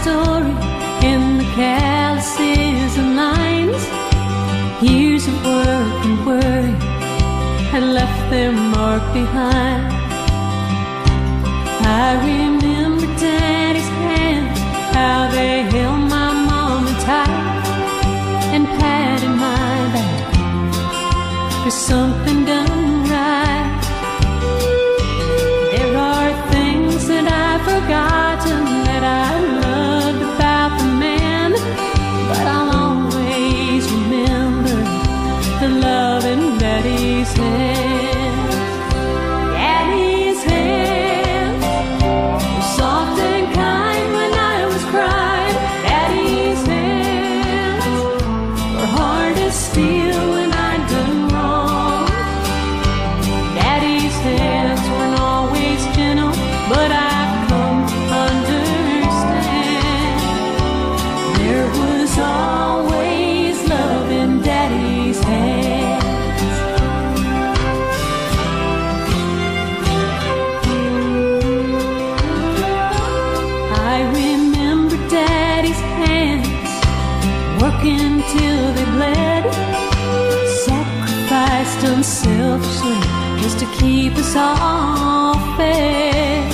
story in the calluses and lines. Years of work and worry had left their mark behind. I remember Daddy's hands, how they held my mama tight and patted my back for something done unselfishly just to keep us all fed.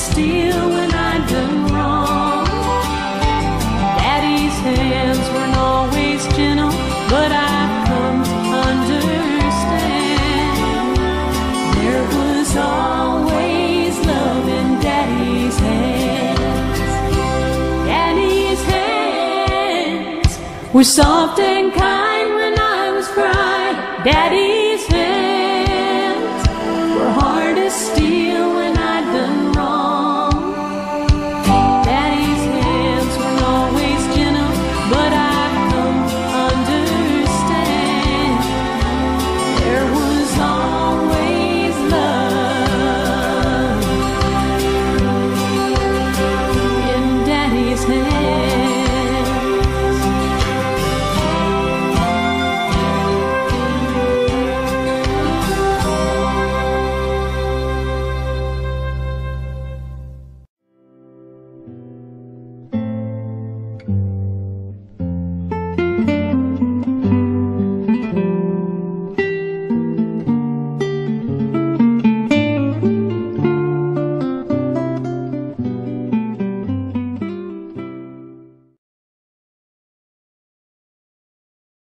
Steel when I'd done wrong. Daddy's hands weren't always gentle, but I've come to understand. There was always love in Daddy's hands. Daddy's hands were soft and kind when I was crying. Daddy